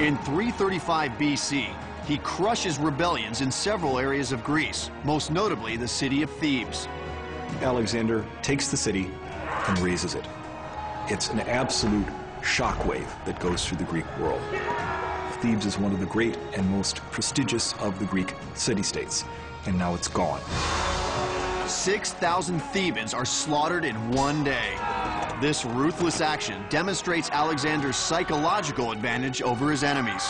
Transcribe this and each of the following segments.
In 335 BC, he crushes rebellions in several areas of Greece, most notably the city of Thebes. Alexander takes the city and razes it. It's an absolute shockwave that goes through the Greek world. Thebes is one of the great and most prestigious of the Greek city-states, and now it's gone. 6,000 Thebans are slaughtered in one day. This ruthless action demonstrates Alexander's psychological advantage over his enemies.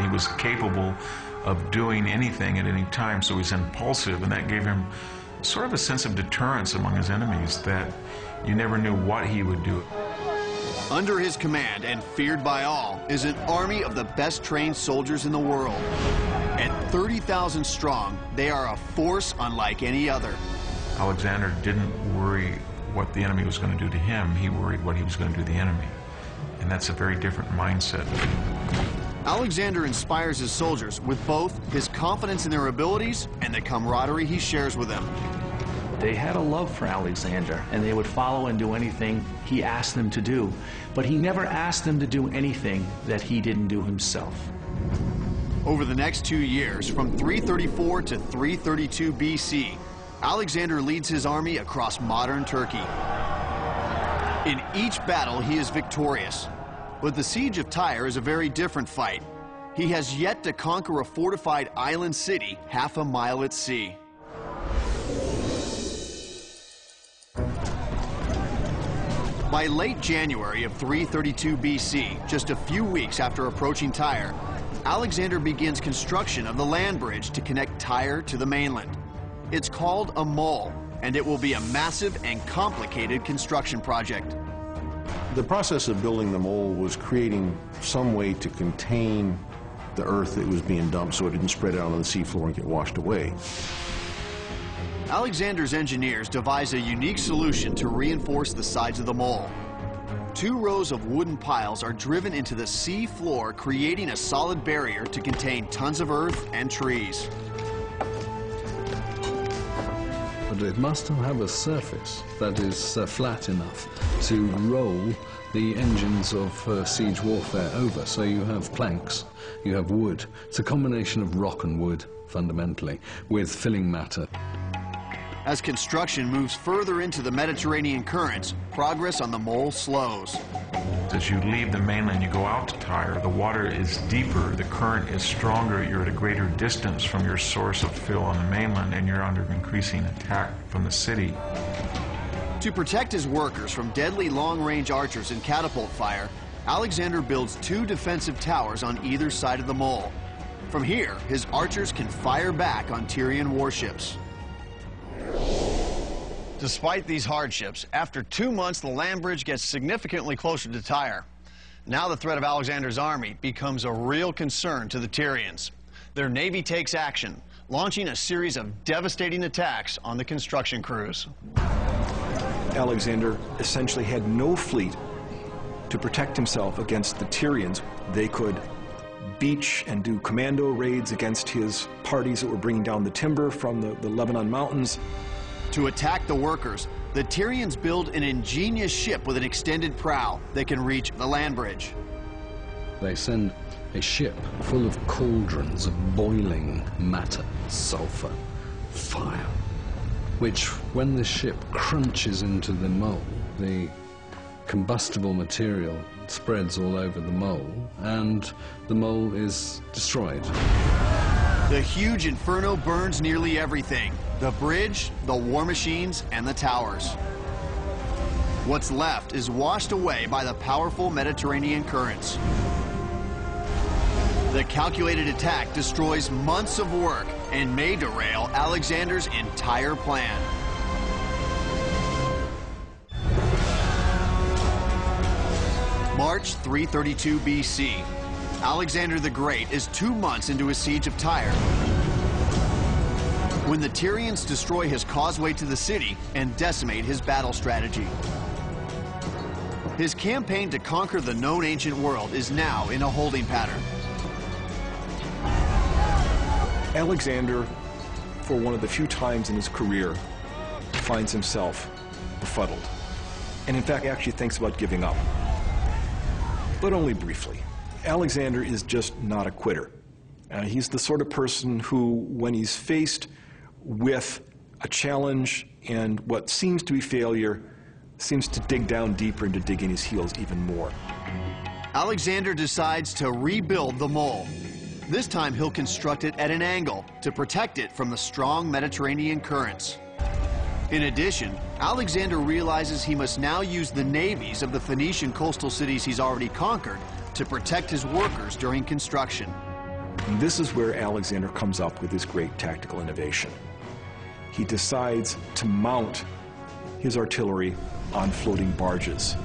He was capable of doing anything at any time, so he's impulsive, and that gave him sort of a sense of deterrence among his enemies that you never knew what he would do. Under his command and feared by all is an army of the best trained soldiers in the world. At 30,000 strong, they are a force unlike any other. Alexander didn't worry what the enemy was going to do to him, he worried what he was going to do to the enemy. And that's a very different mindset. Alexander inspires his soldiers with both his confidence in their abilities and the camaraderie he shares with them. They had a love for Alexander, and they would follow and do anything he asked them to do. But he never asked them to do anything that he didn't do himself. Over the next two years, from 334 to 332 BC, Alexander leads his army across modern Turkey. In each battle, he is victorious. But the siege of Tyre is a very different fight. He has yet to conquer a fortified island city half a mile at sea. By late January of 332 BC, just a few weeks after approaching Tyre, Alexander begins construction of the land bridge to connect Tyre to the mainland. It's called a mole, and it will be a massive and complicated construction project. The process of building the mole was creating some way to contain the earth that was being dumped so it didn't spread out on the seafloor and get washed away. Alexander's engineers devise a unique solution to reinforce the sides of the mole. Two rows of wooden piles are driven into the sea floor, creating a solid barrier to contain tons of earth and trees. But it must have a surface that is uh, flat enough to roll the engines of uh, siege warfare over. So you have planks, you have wood. It's a combination of rock and wood, fundamentally, with filling matter. As construction moves further into the Mediterranean currents, progress on the mole slows. As you leave the mainland, you go out to Tyre, the water is deeper, the current is stronger, you're at a greater distance from your source of fill on the mainland, and you're under increasing attack from the city. To protect his workers from deadly long-range archers and catapult fire, Alexander builds two defensive towers on either side of the mole. From here, his archers can fire back on Tyrian warships. Despite these hardships, after two months, the land bridge gets significantly closer to Tyre. Now the threat of Alexander's army becomes a real concern to the Tyrians. Their navy takes action, launching a series of devastating attacks on the construction crews. Alexander essentially had no fleet to protect himself against the Tyrians. They could beach and do commando raids against his parties that were bringing down the timber from the, the Lebanon mountains. To attack the workers, the Tyrians build an ingenious ship with an extended prow that can reach the land bridge. They send a ship full of cauldrons of boiling matter, sulfur, fire, which, when the ship crunches into the mole, the combustible material spreads all over the mole, and the mole is destroyed. The huge inferno burns nearly everything the bridge, the war machines, and the towers. What's left is washed away by the powerful Mediterranean currents. The calculated attack destroys months of work and may derail Alexander's entire plan. March 332 BC. Alexander the Great is two months into his siege of Tyre. When the Tyrians destroy his causeway to the city and decimate his battle strategy. His campaign to conquer the known ancient world is now in a holding pattern. Alexander, for one of the few times in his career, finds himself befuddled. And in fact, actually thinks about giving up. But only briefly. Alexander is just not a quitter. Uh, he's the sort of person who, when he's faced with a challenge and what seems to be failure, seems to dig down deeper and to dig in his heels even more. Alexander decides to rebuild the mole. This time he'll construct it at an angle to protect it from the strong Mediterranean currents. In addition, Alexander realizes he must now use the navies of the Phoenician coastal cities he's already conquered to protect his workers during construction. And this is where Alexander comes up with his great tactical innovation. He decides to mount his artillery on floating barges.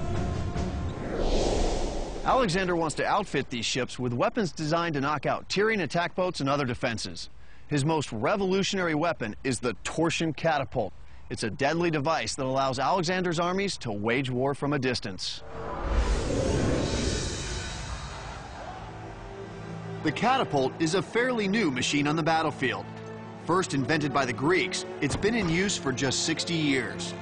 Alexander wants to outfit these ships with weapons designed to knock out Tyrian attack boats and other defenses. His most revolutionary weapon is the torsion catapult. It's a deadly device that allows Alexander's armies to wage war from a distance. The catapult is a fairly new machine on the battlefield. First invented by the Greeks, it's been in use for just 60 years.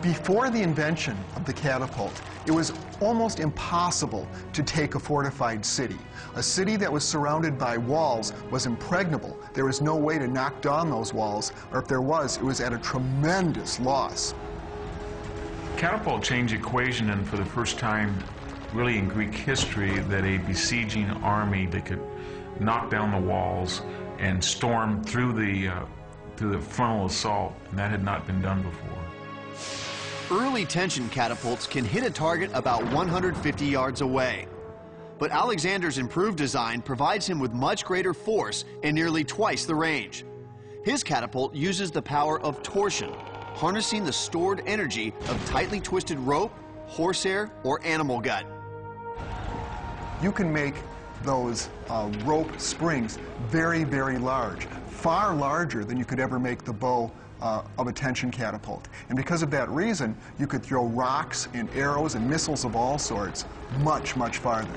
Before the invention of the catapult, it was almost impossible to take a fortified city. A city that was surrounded by walls was impregnable. There was no way to knock down those walls, or if there was, it was at a tremendous loss. Catapult changed the equation, and for the first time, really in Greek history, that a besieging army that could knock down the walls and storm through the uh, through the frontal assault, and that had not been done before. Early tension catapults can hit a target about 150 yards away. But Alexander's improved design provides him with much greater force and nearly twice the range. His catapult uses the power of torsion, harnessing the stored energy of tightly twisted rope, horsehair, or animal gut. You can make those uh, rope springs very, very large, far larger than you could ever make the bow uh, of a tension catapult. And because of that reason, you could throw rocks and arrows and missiles of all sorts much, much farther.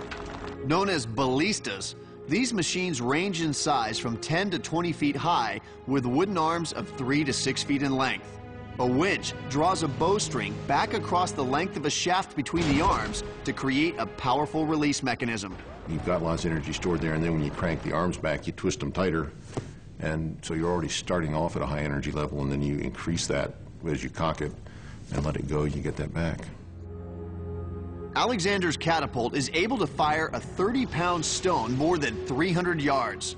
Known as ballistas, these machines range in size from 10 to 20 feet high with wooden arms of 3 to 6 feet in length. A winch draws a bowstring back across the length of a shaft between the arms to create a powerful release mechanism. You've got lots of energy stored there, and then when you crank the arms back, you twist them tighter. And so you're already starting off at a high energy level, and then you increase that as you cock it and let it go, you get that back. Alexander's catapult is able to fire a 30-pound stone more than 300 yards.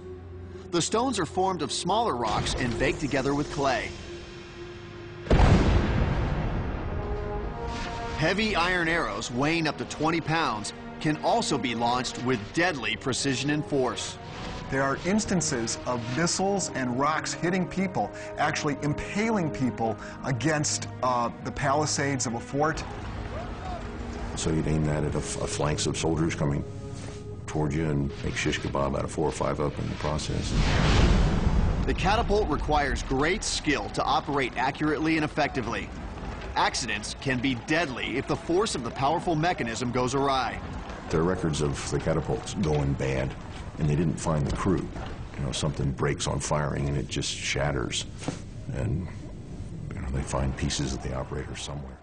The stones are formed of smaller rocks and baked together with clay. Heavy iron arrows weighing up to 20 pounds can also be launched with deadly precision and force. There are instances of missiles and rocks hitting people, actually impaling people against uh, the palisades of a fort. So you'd aim that at a, a phalanx of soldiers coming toward you and make shish kebab out of four or five up in the process. The catapult requires great skill to operate accurately and effectively. Accidents can be deadly if the force of the powerful mechanism goes awry. There are records of the catapults going bad, and they didn't find the crew. You know, something breaks on firing and it just shatters, and you know, they find pieces of the operator somewhere.